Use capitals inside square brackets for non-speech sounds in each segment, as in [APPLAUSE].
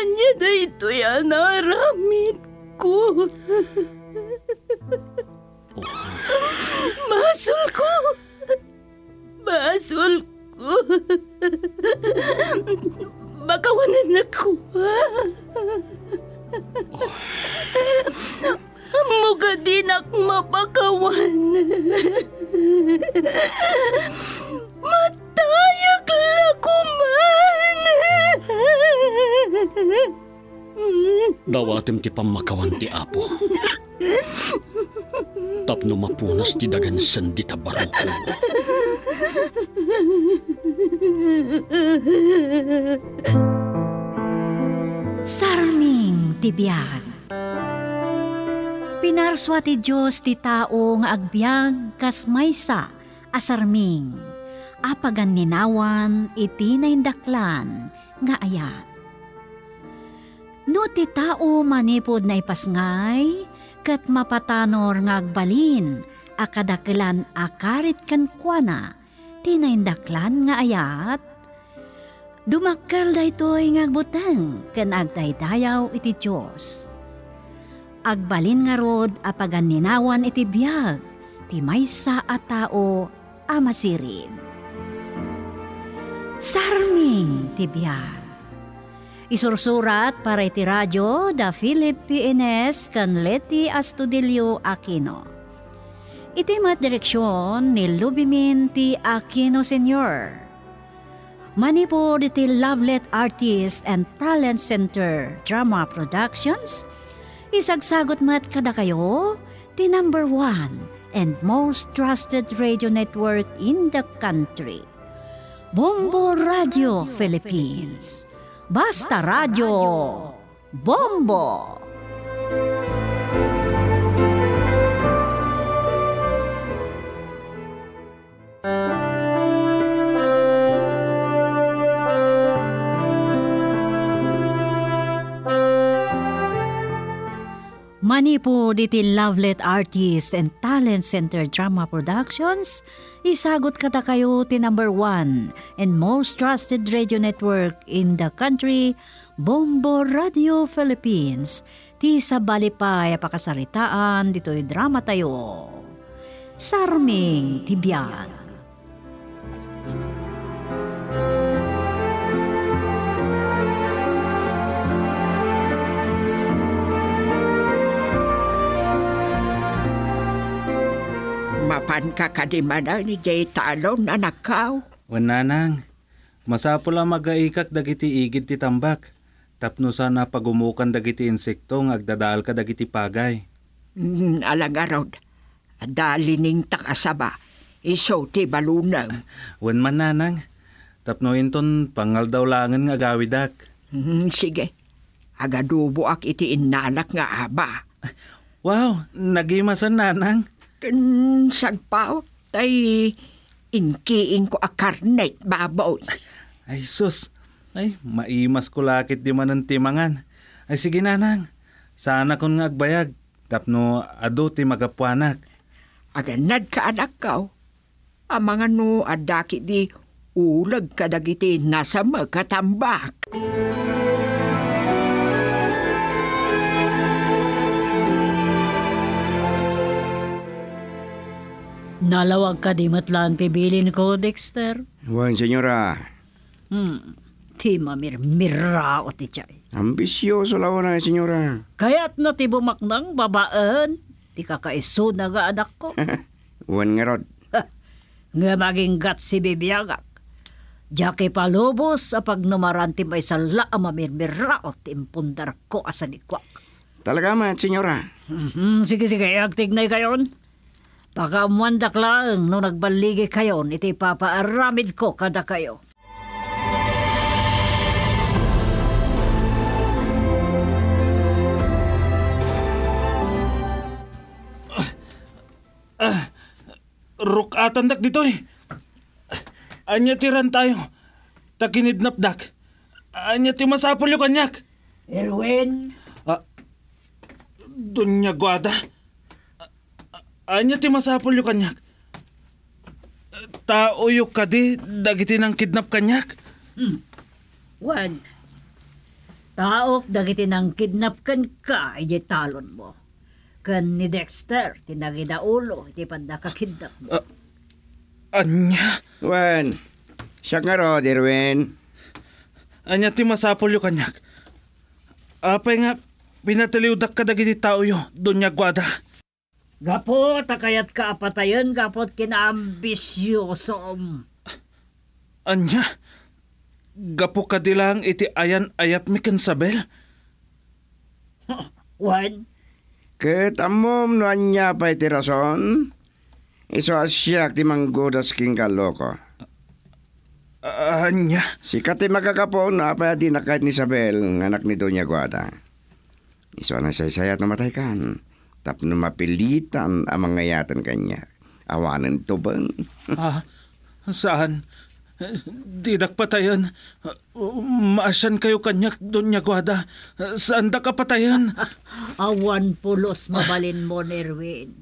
Anya na ito yan naramit ko. Basol ko. Basol ko. Baka wala na ko. Muga din ak mapakawan. Matayag lakuman. Dawatim ti pamakawan ti apo. Tapno mapunas ti dagan sandi ta barangko. Sarming tibiyag. Pinarswa ti Diyos ti tao nga agbyag kas maysa asarming. Apagan ninawan iti naindaklan nga ayat. No ti tao manipod na ipasngay, kat mapatanor nga agbalin, akadakilan akarit kan kuana, tinaindaklan nga ayat, Dumakkel daytoy nga agbuteng ken agdaydayaw iti Dios. Agbalin nga rod apagan ninawan iti biyag ti maysa a tao a masirib. Sarming ti biyag. Isursurat para iti radyo da Philip PNS kan Leti Astudillo Aquino. Iti mat direksyon ni Lubimin T. Aquino Sr. Manipod iti Lovelet Artist and Talent Center Drama Productions. Isagsagot mat kada kayo, the number one and most trusted radio network in the country. Bombo Radio Philippines. Basta Radio. Bombo. Manipo diti Lovelet Artist and Talent Center Drama Productions, isagot kata kayo ti number one and most trusted radio network in the country, Bombo Radio Philippines. Ti sa balipay pakasaritaan dito'y drama tayo. Sarming Tibiyag. Mapan ka kadimana ni Jay Talon na nakaw. Wananang, masapo lang magaikak dagiti igid ti tambak. Tapno sana pagumukan dagiti insekto nga agdadaal ka dagiti pagay. Mm, alangarod. Dali ning takasaba. Iso ti balunaw. [LAUGHS] Wan man nanang, tapno inton pangal daw langan nga gawidak. Mm, sige. Agadubo ak iti inalak nga aba. [LAUGHS] Wow, nagimasan nanang. Kan sagpaw, tay inkiin ko a karnet baboy. Ay sus, ay maimas ko lakit di man ang timangan. Ay sige nanang, sana kon nga agbayag. Tapno ado ti magapuanak. Aganad ka anak kaw. Ang mga no adaki di ulag kadagiti nasa magkatambak. Nalawag ka di matlang tibilin ko, Dexter. Wan, senyora. Hmm, ti mamirmira o ti chay. Ambisyoso lawan na, senyora. Kaya't na ti bumaknang babaan, ti kakaiso na ga anak ko. [LAUGHS] Wan nga rod. nga maging gat si bibiyagak. Jaki palubos a pag numaranti may sala a mamirmira o timpundar ko asanikwak. Talaga man, senyora. Mhm, sige sige, agtignay kayon. Baka muandak lang no nagbaligi kayo, iti papaaramid ko kada kayo. Rukatan dak ditoy. Anya tiran tayo. Takinidnap dak. Anya ti masapol yung kanyak. Erwin, Ah, Dunya Guada. Ah, Anya ti masapol yung kanyak. Tao yung kadi, dagiti ng kidnap kanyak. wag. Taok dagiti nang kidnap kan ka iti talon mo. Kan ni Dexter, tinagida ulo, iti panda ka kidnap mo. Anya? Wan, siya nga rod, Irwin. Anya ti masapol yo kanyak. Apay nga, pinataliudak ka dagiti tao yo, Donya Guada. Gapot, akayat ka apatayon, gapot kinaambisyosom. Anya? Gapo ka dilang iti ayan ayat mi Sabel? [LAUGHS] Wan, Ket amom no anya pa iti rason. Iso asyak ti manggodas king kaloko. Anya? Sikat ti magkakapon na pa di nakait ni Isabel, ng anak ni Doña Guada. Iso na saysayat namatay kan. Tap na mapilitan ang mga yatan kanya. Awanan to bang? [LAUGHS] Ah, saan? Didak patayan. Maasyan kayo kanyak, Donya Guada. Saan da ka patayan? [LAUGHS] awan pulos mabalin mo, Nerwin.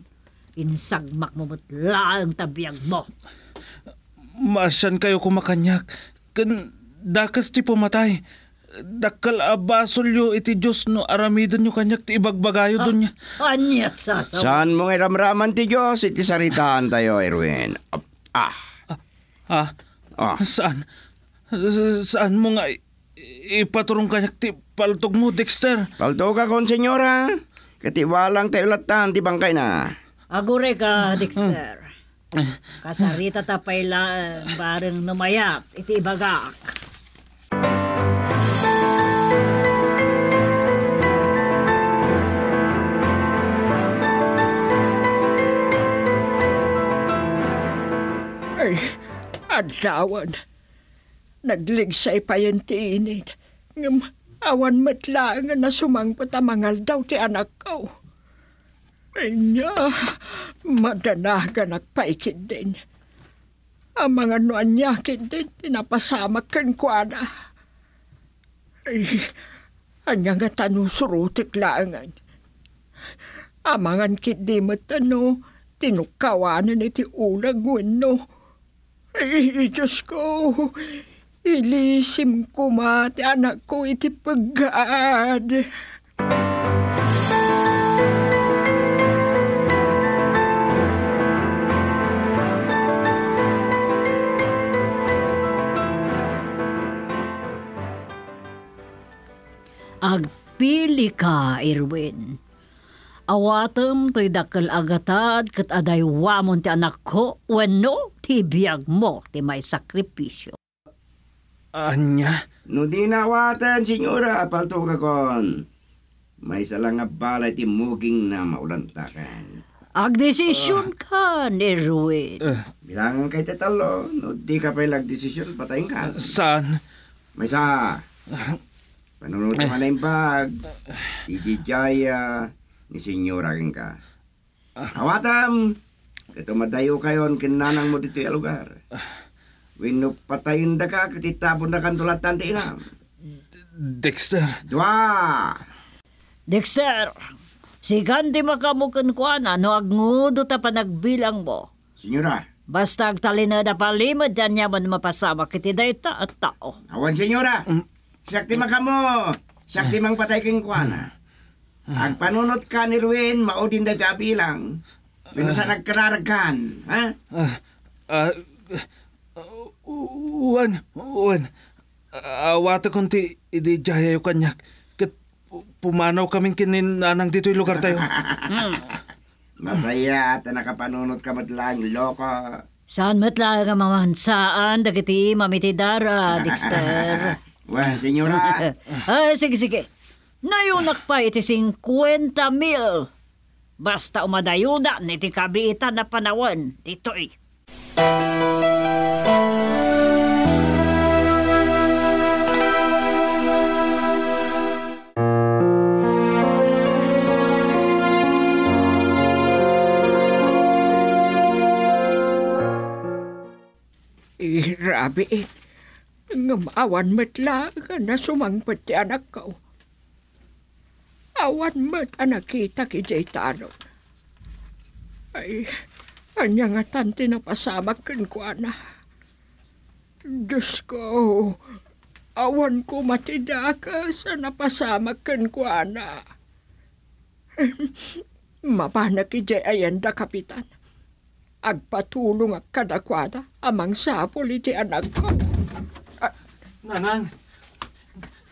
Insagmak mo mutla ang tabiyag mo. Maasyan kayo kumakanyak. Kan dakas ti pumatay. Dakal abasol yo iti Diyos no aramidon yo kanyak ti ibagbagayo donya. Anya sasaw. Saan mo iramraman ti Diyos? Iti saritaan tayo, Erwin. Ah, Ah, ah. saan? Sa- Saan mo nga ipaturong kanyak ti paltog mo, Dexter? Palto ka kon, senyora. Katiwalang tayo latan, ti bangkay na. Agure ka, Dexter. Kasarita tapay lang bareng numayak, iti ibagak. Adlawan. Nagligsay pa yan ti init. Ngam, awan matla nga na sumangpot ang mangal daw ti anak ko. Ay niya, madanagan nagpaikid din. Ang mga nuan niya din, tinapasamak kan kuana. Ay, anya nga tanusurutik laangan. Amangan kid di matano, tinukawanan iti ulag wenno. Ay, Diyos ko, ilisim ko mati anak ko iti pagad. Agpili ka, Irwin. Awatem to'y dakal agatad kat aday wamon ti anak ko, wenno ti biyag mo ti may sakripisyo. Anya? No di nawatan, senyora, palto ka kon. May salang nga balay ti muging na maulantakan. Agdesisyon ka, Irwin. Bilangan kay tetalo, no di ka pa desisyon patayin ka. Saan? May sa, panunod mo na yung bag, igijaya ni senyora king ka. Awatam, kito madayo kayon kinanang mo dito yung lugar. Wino patayin da ka, katitapon na kantulatan ti inam. Dexter? Dwa! Dexter, si Gandhi makamukan ko na no agnudo ta pa nagbilang mo. Senyora, Basta agtalina na palimod yan yaman mapasama kiti dayta at tao. Awan senyora. Siyak ti makamo. Siyak ti mang patay king kuana. Ag panunot ka ni Ruin, maudin da gabi lang. Pino sa nagkararagkan, ha? Ah, ah, uwan, uwan. Awata kong ti idi jaya yung kanyak. Kat pu- pumanaw kaming kininanang dito yung lugar tayo. [LAUGHS] Masaya at nakapanunot ka madlang, loko. Saan matla nga mamahansaan dagiti mamitidara, Dexter. [LAUGHS] Wan, senyora. Ay, [LAUGHS] sige, sige. Nayunak pa iti 50 mil. Basta umadayuna niti kabiitan na panawan. Dito eh. Rabi eh. Ngam awan matla nga na sumangpot ti anak ko. Awan mat anak kita ki Jay Taron. Ay, anya nga tanti na pasamak kan ko ana. Diyos ko, Awan ko matidaka sa napasamak kan ko ana. [LAUGHS] Mapana ki jay ayanda kapitan. Agpatulong ak kadakwada amang sapol iti anak ko. Nanang!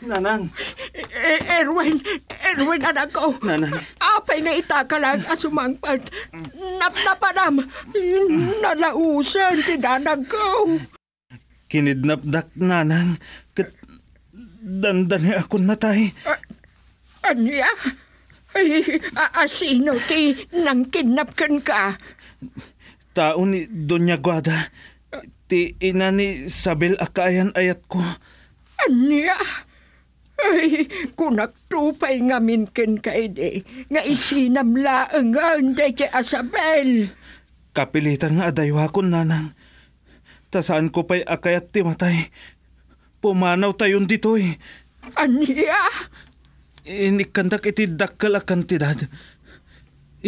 Nanang! E- Erwin, Erwin anak ko. Nanang! Apay nga itaka lang asumangpad. Napnapanam. Nalausan tinanag ko. Kinidnapdak nanang. Kat dandani ako natay. Anya? Ay, asino ti nang kidnapkan ka? Tao ni Doña Guada. Ti ina ni Sabel Akayan ayat ko. Anya? Ay, kunak tupay nga minken ka ide, nga isinam laang nga hindi kay Asabel. Kapilitan nga adaywa ko nanang. Tasaan ko pa'y akayat ti matay. Pumanaw tayon ditoy. Anya? Inikandak iti dakkal a kantidad.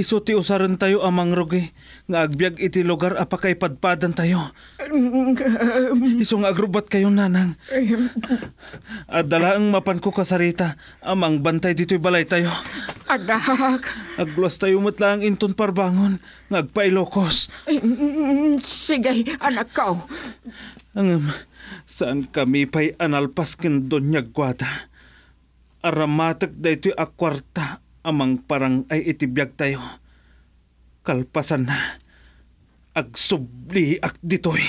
Ti usaran tayo amang rogi. Nga agbyag iti lugar apakay padpadan tayo. Iso nga agrubat kayo nanang. At dalaang mapan ko kasarita. Amang bantay dito'y balay tayo. Anak, Agluwas tayo matlang inton parbangon. Nga agpailokos. Sige, anak ko. Ang saan kami pa'y analpas ken Doña Guada. Aramatak da ito'y akwarta amang parang ay itibiyag tayo. Kalpasan na. Agsubli ak ditoy.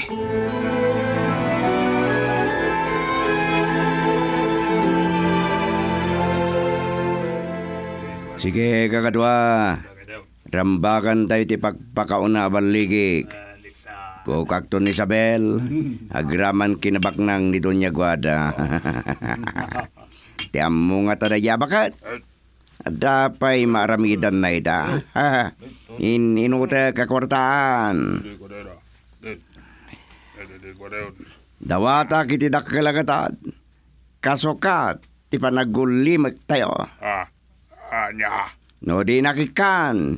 Sige, kakadwa. Rambakan tayo ti pagpakauna baligik. Kukak to ni Isabel. Agraman kinabaknang ni Doña Guada. [LAUGHS] Tiam mo nga tadaya bakat. Dapay maramidan na ita. In inuta kakwartaan. Dawata kiti dakkalagatan. Kasukat, ti panagulimag tayo. Ah, anya. No di nakikan.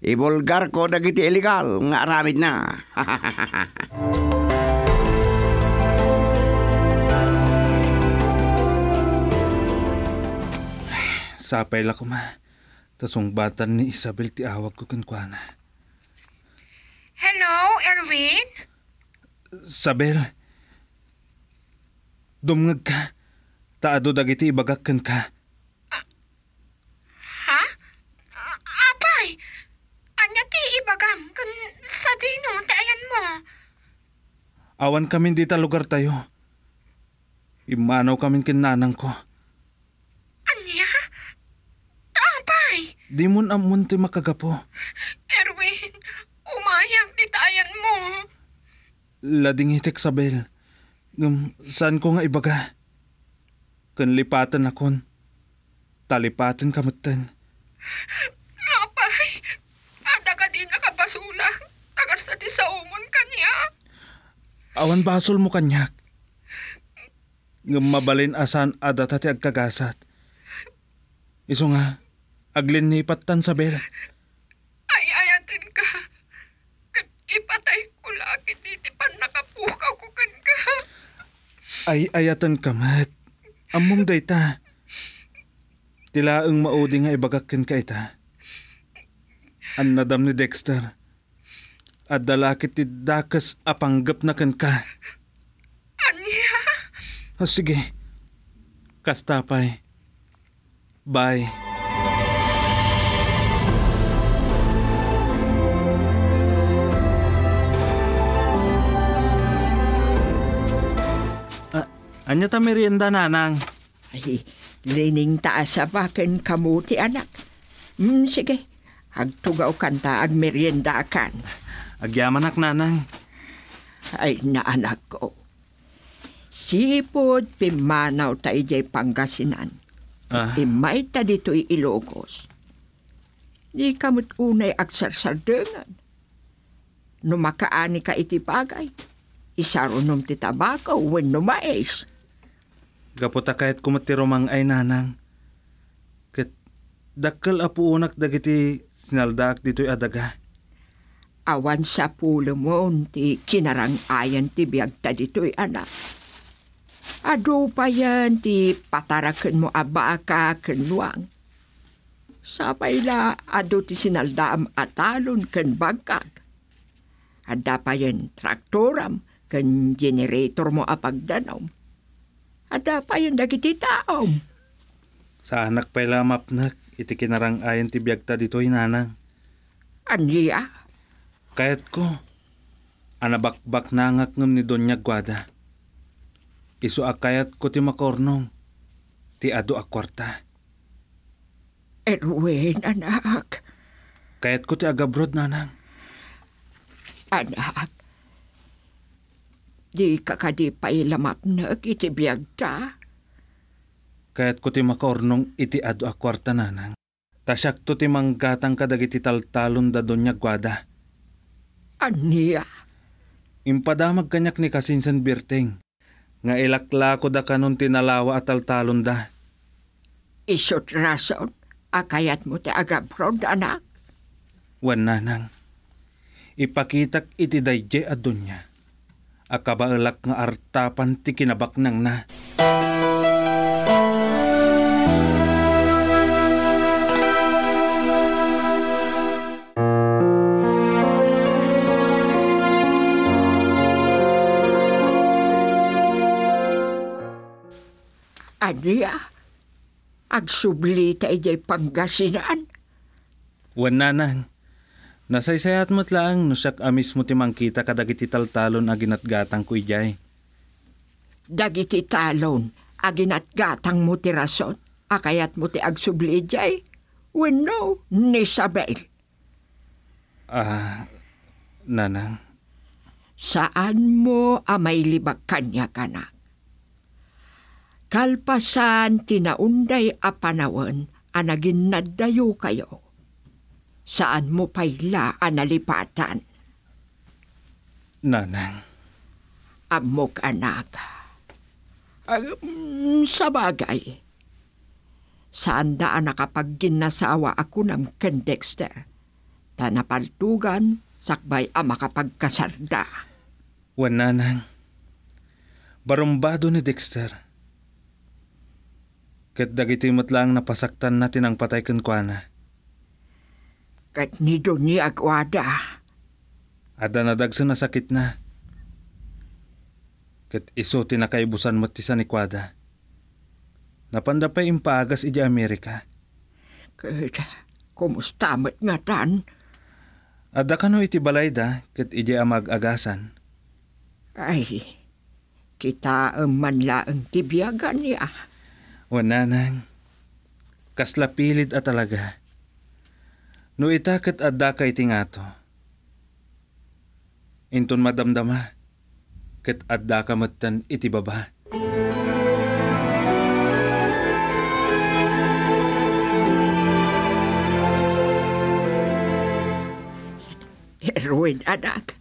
Ibulgar ko dagiti illegal nga aramid na. Sapay la ko ma. Tasong batan ni Isabel ti awag ko kunkwana. Hello, Erwin? Sabel. Dumngag ka. Taado dagiti ibagakkan ka. Ha? A- apay! Anya ti ibagam kan sa dino tayan mo. Awan kami dita lugar tayo. Imanaw kami kinanang ko. Anya? Apay! Di mo amon ti makagapo. Erwin, umayang ti tayan mo. Lading hitik Sabel. Ngam, saan ko nga ibaga? Kan lipatan akon. Talipatan kamatan. Apay! Ada ka di nakabasula. Tagas na ti sa umon kanya. Awan basol mo kanyak. Ngam mabalin asan adata ti agkagasat. Iso nga, aglin ni patan Sabel. Ay ayatin ka. Ipatay ko lagi di ti pan nakapukaw ko kan ka. Ay ayatan kamat. Amom dayta. Tila ang maudi nga ibagakin ka ita. An nadam ni Dexter. At dalakit ti dakas apanggap na kan ka. Anya? O sige. Kastapay. Bye. Anya ta merienda nanang? Ay, lining taas sa baken kamuti anak. Hmm, sige. Agtugaw kanta ag merienda kan. Agyaman ak nanang. Ay, na anak ko. Sipod pimanaw tayo jay Pangasinan. Ah, Imay ta dito'y Ilocos. Di kamot unay agsarsardengan. No makaani ka iti bagay. Isarunom ti tabako when no mais. Gaputa kahit kumatiromang ay nanang. Kat dakkel apo unak dagiti sinaldaak dito'y adaga. Awan sa pulo mo ti kinarang ayan ti biyag ta dito'y anak. Ado pa yan ti patarakan mo abaka kenwang. Sabay la ado ti sinaldaam atalon ken bagkag. Ada pa yan traktoram ken generator mo apagdanom. Ada pa yan dagiti taom. Sa anak pa'y lamap nak, iti kinarang ayan ti biyagta dito'y nanang. Aniya? Kayat ko, anabakbak nangak ngam ni Donya Guada. Isu akayat ko ti makornong, ti ado akwarta. Erwin, anak. Kayat ko ti agabrod nanang. Anak. Di ka kadi pailamap na iti biyagta. Kayat ko ti makornong iti ado akwarta nanang. Tasyak to ti manggatang kadagiti taltalon da Donya Guada. Aniya? Impadamag kanyak ni Kasinsan Birting. Nga ilakla ko da kanon tinalawa at taltalon da. Isot rason. Akayat mo ti agabrod, anak. Wan nanang. Ipakitak iti dayje at dunya. Akabaalak nga artapan ti kinabaknang na. Aniya? Agsubli ta ijay panggasinan. Wan nanang. Nasaysayat mo't lang no siyak amis mo ti mangkita kadagiti taltalon aginat gatang ko ijay. Dagiti talon, aginat gatang mo ti rason. Akayat mo ti agsubli ijay. Wenno, ni Isabel. Ah, nanang. Saan mo amay libag kanya kanak? Kalpasan tinaunday a panawan anagin nadayo kayo. Saan mo payla analipatan? Nanang. Amok anak. Um, sa bagay. Saan daan nakapag ginasawa ako ng Ken Dexter? Tanapaltugan, sakbay ang makapagkasarda. Wan nanang. Barumbado ni Dexter. Kat dagiti mo't lang napasaktan natin ang patay kan kuana. Kat ni Doni Agwada. Ada nadagsa na sakit na. Kat iso tinakaibusan mo ti sanikwada. Napanda pa impagas iji Amerika. Kat kumusta mo't nga tan? Ada ka no iti balay da, kat iji amag-agasan. Ay, kita ang manla ang tibiyagan niya. Wananang, kasla pilid at talaga. No itakat adda kay tingato. Inton madamdama, kat adda ka matan iti baba. Erwin, anak.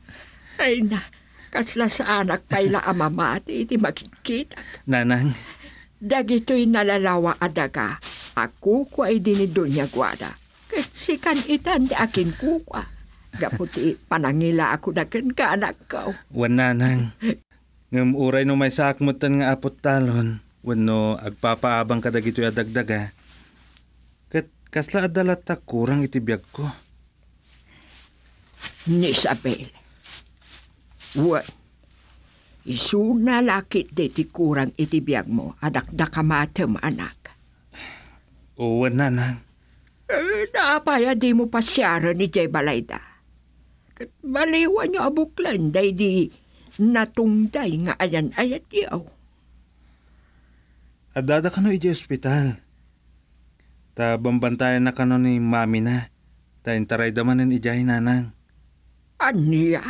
Ay na, kasla sa anak payla amamati iti makikita. Nanang, Dagito'y nalalawa adaga. Ako ko ay dinidunya gwada. Sikan itan di akin kukwa. Gaputi panangila ako na ken ka anak ko. wananang. Ngam uray no may sakmutan nga apot talon, wano agpapaabang ka dagito adagdaga. Kat kasla adalat ta kurang iti biyag ko. Ni Isabel. Wan. Isuna lakit de ti kurang iti biyag mo. Adakda ka matem anak. O wananang. Eh, naapaya di mo pasyara ni Jay Balayda. Kat baliwan niyo abuklan day di natungday nga ayan ayat yaw. Adada ka no iji ospital. Ta bambantayan na ka no ni mami na. Ta intaray damanin ijay nanang. Aniya?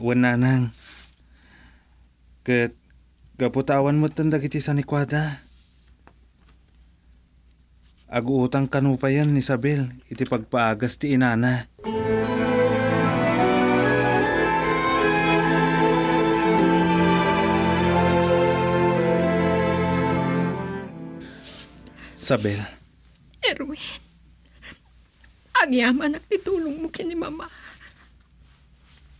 Wan nanang. Kat gaputawan mo tanda kiti sa nikwada. Aguutang kanupa yan ni Isabel, iti pagpaagas ti inana. Sabel, Erwin. Ang yaman at itulong mo kini mama.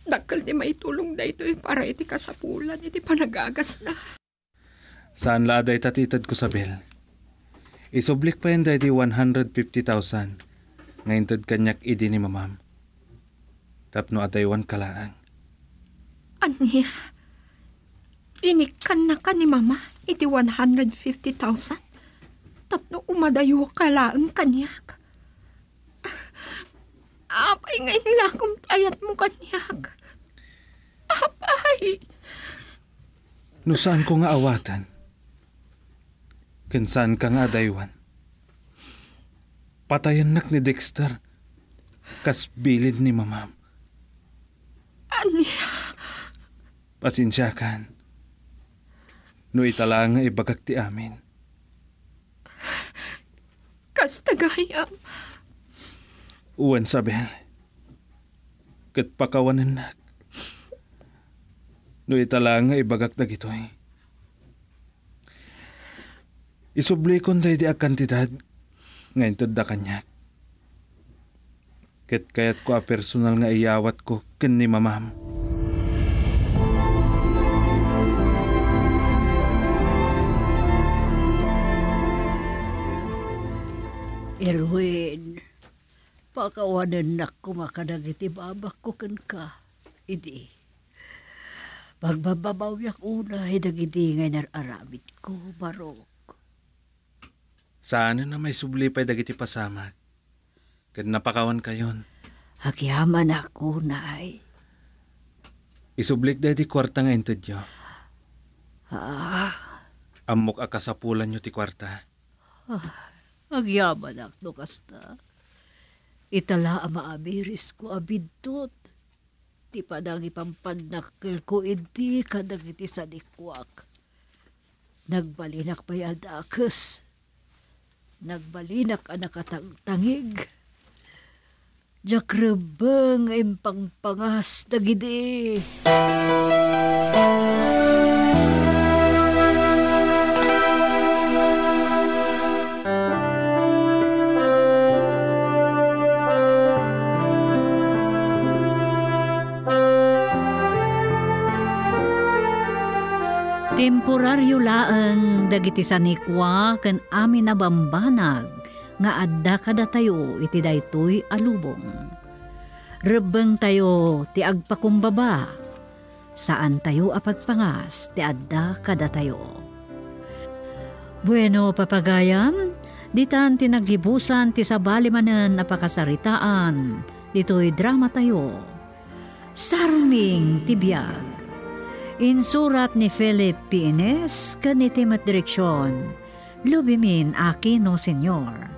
Dakal di maitulong da ito para iti kasapulan, iti panagagas na. Saan laaday tatitad ko sa bill? Isublik pa yun di 150,000. Ngayon tad kanyak idi ni mamam. Tapno ataywan kalaang. Anya? Inikan na ka ni mama, iti 150,000. Tapno umadayo ka lang kanyak. Apay ngayon lang kung ayat mo kanyak. Apay! No saan ko nga awatan? Kinsan ka nga daywan? Patayan nak ni Dexter. Kas bilid ni mamam. Anya? Pasensya kan. No itala nga ibagak ti amin. Kas tagayam. Uwan sabel. Kat pakawanan nak. No itala nga ibagak na gitoy. Isubli kon day di a kantidad ngayon tadda kanyak. Ket kayat ko a personal nga iyawat ko ken ni mamam. Erwin, pakawanan na kumakadag iti babak ko kan ka. Idi. Pagbababaw yak una, hidagidi ngay nararamit ko, barok. Saan na may subli pa'y dagiti pasamak. Ket napakawan kayon. Agyaman ako, nay. Isublik day di kwarta nga inted yo. Ah, Amok akasapulan nyo ti kwarta. agyaman ako, kasta. Itala ang maabiris ko abidtot. Ti padang ipampadnakil ko iti kadag iti sadikwak. Nagbalinak pa yadakes. Nagbalinak ang nakatangtangig. Jakrebeng impangpangas dagidi. Temporaryo laeng dagiti sanikwa ken amin na bambanag nga adda kada tayo iti daytoy alubong. Rebeng tayo ti agpakumbaba. Saan tayo apagpangas ti adda kada tayo. Bueno papagayam, ditan tinaglibusan ti sabali manen napakasaritaan. Dito'y drama tayo. Sarming tibiyag. Insurat ni Philip P. Ines, kanitimat direksyon. Lubimin Aquino Senior.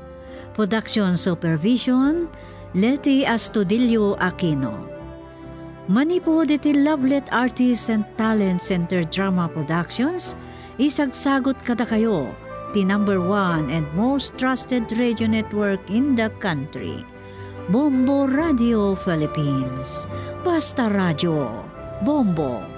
Production Supervision, Leti Astudillo Aquino. Manipo diti Lovelet Artists and Talent Center Drama Productions, isagsagot kada kayo, ti number one and most trusted radio network in the country. Bombo Radio Philippines. Basta Radio. Bombo